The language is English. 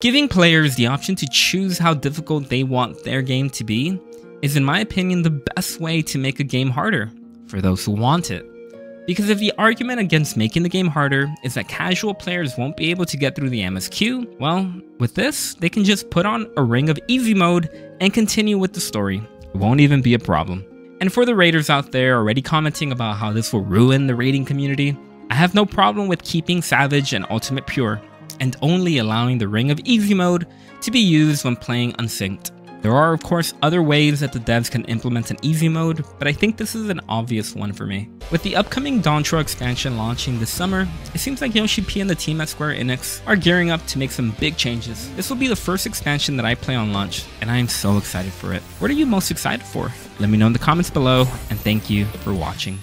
Giving players the option to choose how difficult they want their game to be is in my opinion the best way to make a game harder for those who want it. Because if the argument against making the game harder is that casual players won't be able to get through the MSQ, well, with this, they can just put on a ring of easy mode and continue with the story. It won't even be a problem. And for the raiders out there already commenting about how this will ruin the raiding community, I have no problem with keeping Savage and Ultimate pure, and only allowing the Ring of Easy mode to be used when playing unsynced. There are of course other ways that the devs can implement an easy mode, but I think this is an obvious one for me. With the upcoming Dawntrail expansion launching this summer, it seems like Yoshi P and the team at Square Enix are gearing up to make some big changes. This will be the first expansion that I play on launch, and I am so excited for it. What are you most excited for? Let me know in the comments below, and thank you for watching.